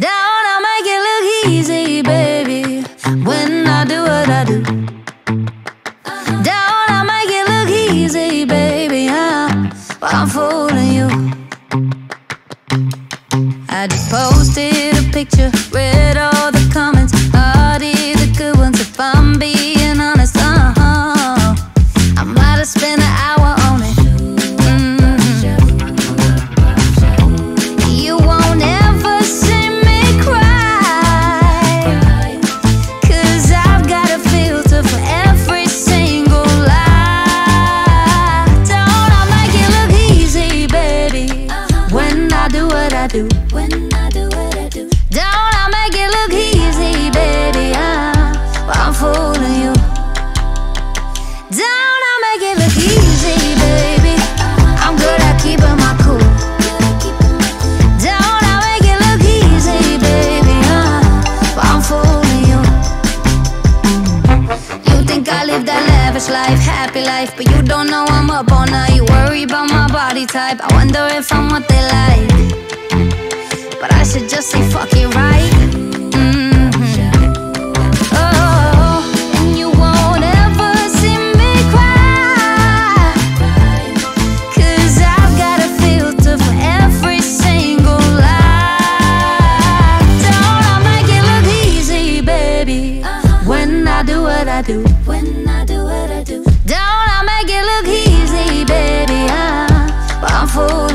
Down, I make it look easy, baby. When I do what I do. Down, I make it look easy, baby. But I'm fooling you. I just posted a picture, read all the comments, do. When I do what I do. Don't I make it look easy, baby? But I'm fooling you. Don't I make it look easy, baby? I'm good at keeping my cool. Don't I make it look easy, baby? But I'm fooling you. You think I live that lavish life, happy life, but you don't know I'm up all night. You worry about my body type. I wonder if I'm what they like just say fuck it right mm-hmm. oh, and you won't ever see me I've got a filter for every single lie. Don't I make it look easy, baby. When I do what I do. When I do what I do. Don't I make it look easy, baby. I'm full